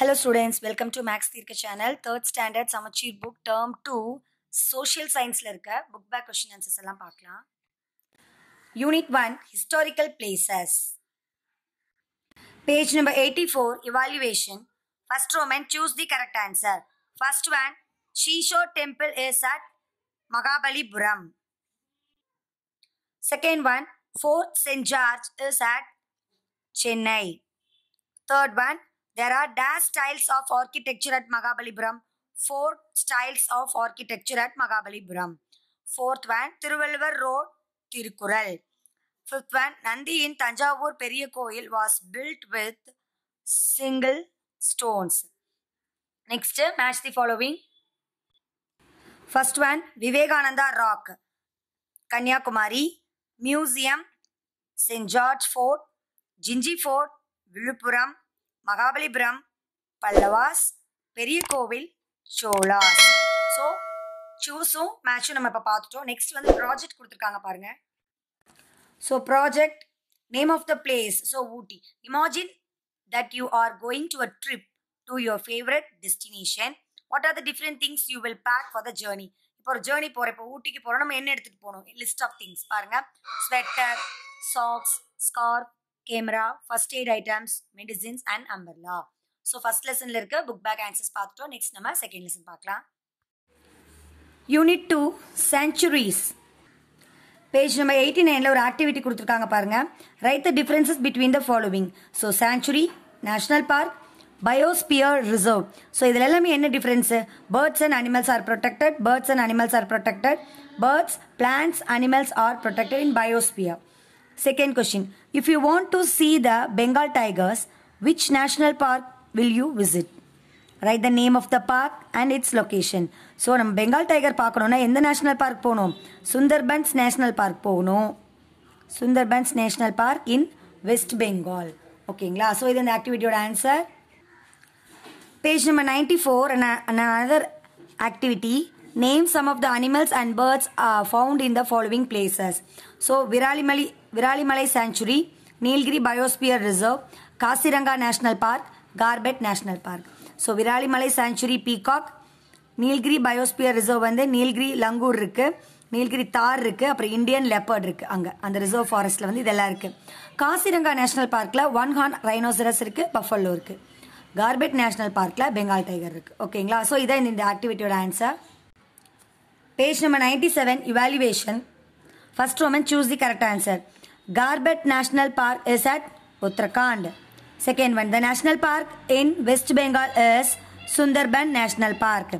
Hello students, welcome to Max Thirka channel. Third standard Samachir book term 2 social scienceல இருக்க book back question answers எல்லாம் பார்க்கலாம். Unit 1 historical places. Page number 84 evaluation. First Roman choose the correct answer. First one Shisho temple is at Mahabalipuram. Second one Fort St. George is at Chennai. Third one, there are dash styles of architecture at Mahabalipuram. Four styles of architecture at Mahabalipuram. Fourth one, Thiruvalluvar Road, Tirukural. Fifth one, Nandi in Tanjavur Periya Koil was built with single stones. Next, match the following. First one, Vivekananda Rock, Kanyakumari, Museum, St. George Fort, Jinji Fort, Villupuram Mahabalipuram Pallavas பெரிய கோவில் Cholas. So சூஸும் மேட்சும் நம்ம இப்போ பார்த்துட்டோம். Next வந்து project கொடுத்துருக்காங்க பாருங்க. So project name of the place so Ooty. Imagine that you are going to a trip to your favourite destination what are the different things you will pack for the journey இப்போ ஒரு journey போகிறோம் இப்போ ஊட்டிக்கு போகிறோம் நம்ம என்ன எடுத்துகிட்டு போகணும்? லிஸ்ட் ஆஃப் திங்ஸ் பாருங்க. Sweater socks scarf camera first aid items medicines and umbrella so first லெசனில் இருக்க புக் பேக் ஆக்சஸ் பார்த்துட்டோம். நெக்ஸ்ட் நம்ம செகண்ட் லெசன் பார்க்கலாம். Unit two sanctuaries page number eighty நைனில் ஒரு ஆக்டிவிட்டி கொடுத்துருக்காங்க பாருங்கள் write the differences between the following so sanctuary national park biosphere reserve so இதில் எல்லாமே என்ன difference birds and animals are protected birds and animals are protected birds plants animals are protected in biosphere Second question If you want to see the Bengal tigers, which national park will you visit? Write the name of the park and its location. So நம்ம Bengal tiger பார்க்கணுன்னா எந்த national park போகணும் Sundarbans national park போகணும் Sundarbans national park in West Bengal ஓகேங்களா so இது இந்த ஆக்டிவிட்டியோட answer page number ninety four another activity name some of the animals and birds are found in the following places so viralimali Viralimalai sanctuary Nilgiri biosphere reserve Kaziranga national park Corbett national park. So Viralimalai sanctuary peacock Nilgiri biosphere reserve வந்து நீல்கிரி லங்கூர் இருக்குது நீல்கிரி தார் இருக்குது அப்புறம் Indian leopard இருக்குது அங்கே. அந்த reserve ஃபாரஸ்ட்டில் வந்து இதெல்லாம் இருக்குது காசிரங்கா நேஷனல் பார்க்கில் ஒன் ஹார்ன் ரைனோசரஸ் இருக்குது பஃபல்லோ இருக்குது கார்பெட் நேஷனல் பார்க்கில் பெங்கால் டைகர் இருக்குது ஓகேங்களா ஸோ இதான் இந்த ஆக்டிவிட்டியோட answer page number ninety seven evaluation first woman choose the correct answer garbet national park is at uttarakhand second one the national park in west bengal is sundarban national park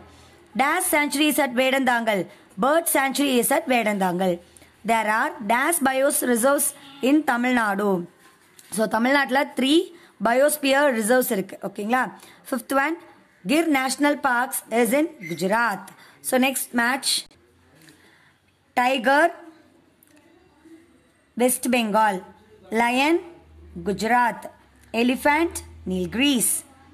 dash sanctuary is at vedandangal bird sanctuary is at vedandangal there are dash bios reserves in tamil nadu so தமிழ்நாட்டில் three biosphere reserves இருக்கு ஓகேங்களா fifth one Gir national parks is in Gujarat so next match tiger West Bengal lion Gujarat elephant Nilgiris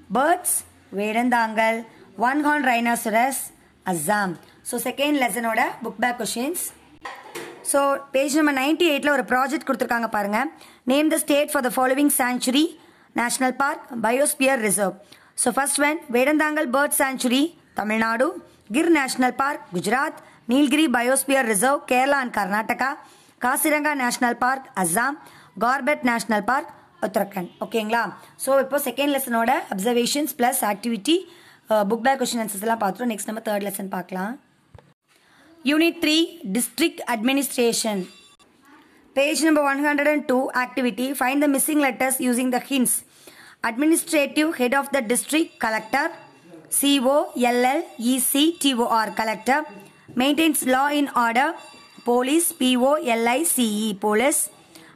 birds Vedanthangal one horn rhinoceros Assam so second லெசனோட book back questions so page number ninety எயிட்டில் ஒரு project கொடுத்துருக்காங்க பாருங்கள் name the state for the following sanctuary national park biosphere reserve so first one Vedanthangal bird sanctuary Tamil Nadu Gir national park Gujarat Nilgiri biosphere reserve Kerala and Karnataka Kaziranga national park Assam Corbett national park Uttarakhand ஓகேங்களா so இப்போ second லெசனோட observations plus activity book back question answers எல்லாம் பார்த்துருவோம் next நம்ம third lesson பார்க்கலாம் unit three district administration page number one hundred and two activity find the missing letters using the hints administrative head of the district collector C O L L E C T O R collector maintains law in order Police P-O-L-I-C-E, police,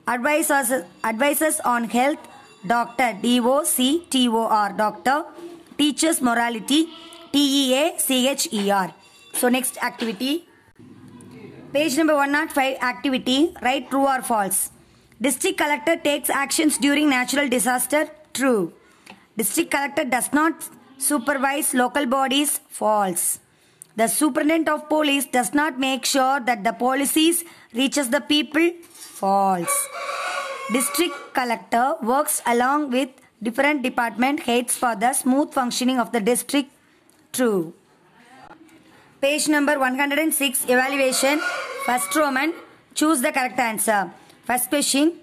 Advisors, advisors on Health Doctor D-O-C-T-O-R, Doctor Teachers Morality T-E-A-C-H-E-R. So next activity Page number 105 activity write true or false. District collector takes actions during natural disaster true. District collector does not supervise local bodies false. The superintendent of police does not make sure that the policies reaches the people. False. District collector works along with different department heads for the smooth functioning of the district. True. Page number 106 evaluation. First roman choose the correct answer. First question.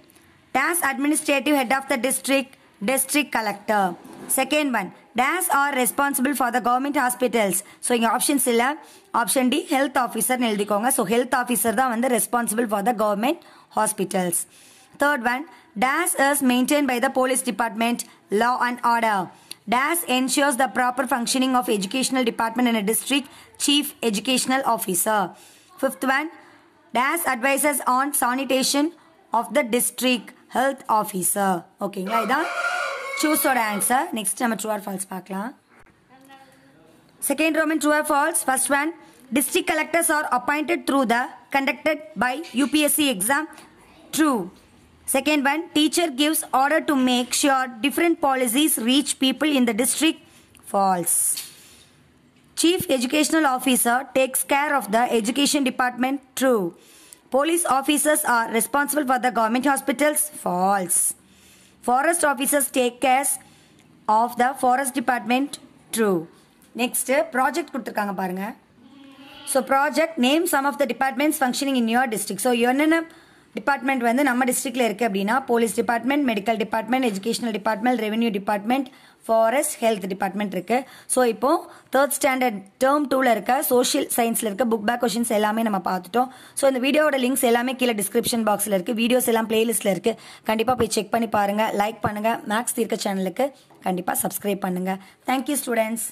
Task administrative head of the district district collector second one dash are responsible for the government hospitals so இங்கே options இல்லை option D health ஆஃபீஸர்னு எழுதிக்கோங்க so health officer தான் வந்து responsible for the government hospitals third one dash is maintained by the police department law and order dash ensures the proper functioning of educational department in a district chief educational officer fifth one dash advises on sanitation of the district health officer ஓகேங்களா இதான் சூஸோட answer next நம்ம true or false பார்க்கலாம் Second Roman true or false. First one, district collectors are appointed through the conducted by UPSC exam. True. Second one, teacher gives order to make sure different policies reach people in the district. False. Chief Educational Officer takes care of the education department. True. Police officers are responsible for the government hospitals. False. Forest officers take care of the forest department. True. Next project கொடுத்துருக்காங்க பாருங்க so project name some of the departments functioning in your district so என்னென்ன department வந்து நம்ம டிஸ்ட்ரிக்ட்ல இருக்கு அப்படின்னா police department medical department educational department revenue department forest health department இருக்கு. So இப்போ தேர்ட் ஸ்டாண்டர்ட் டேர்ம் டூவில் இருக்க சோஷியல் சயின்ஸில் இருக்க புக் பேக் கொஷின்ஸ் எல்லாமே நம்ம பார்த்துட்டோம். ஸோ இந்த வீடியோட லிங்க்ஸ் எல்லாமே கீழே டிஸ்கிரிப்ஷன் பாக்ஸில் இருக்கு. வீடியோஸ் எல்லாம் பிளேலிஸ்ட்டில் இருக்கு. கண்டிப்பாக போய் செக் பண்ணி பாருங்க. லைக் பண்ணுங்க. மேக்ஸ் தீர்க்க சேனலுக்கு கண்டிப்பாக சப்ஸ்கிரைப் பண்ணுங்க. Thank you students